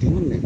죽었네.